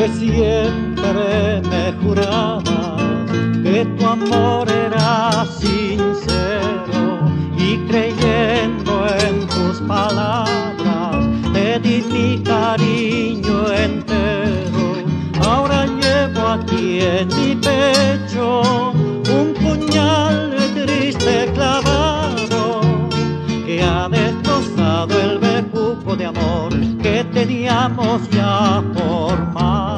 que siempre me jurabas que tu amor era sincero y creyendo en tus palabras te di mi cariño entero. Ahora llevo aquí en mi pecho un puñal de triste clavado que ha destrozado el becupo de amor que teníamos ya formado.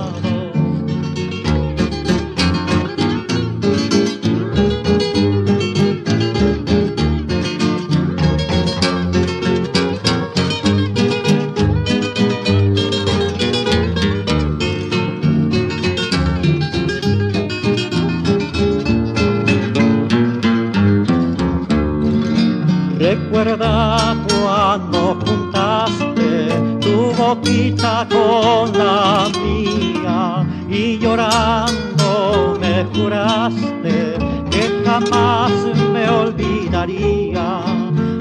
Cuando juntaste tu boquita con la mía y llorando me juraste que jamás me olvidaría.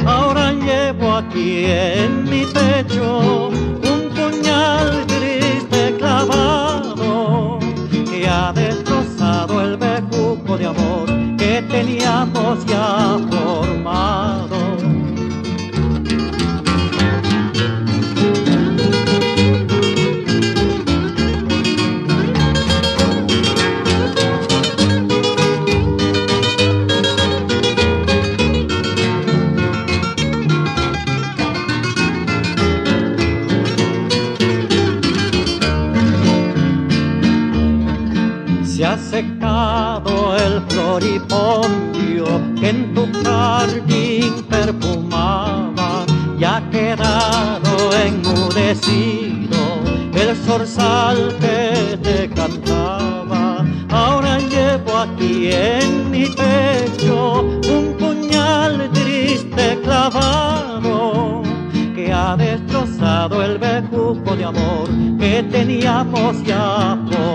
Ahora llevo aquí en mi pecho un puñal triste clavado que ha destrozado el bejuco de amor que teníamos ya Se ha secado el floripondio que en tu jardín perfumaba y ha quedado enmudecido el zorzal que te cantaba. Ahora llevo aquí en mi pecho un puñal triste clavado que ha destrozado el bejuco de amor que teníamos ya formado.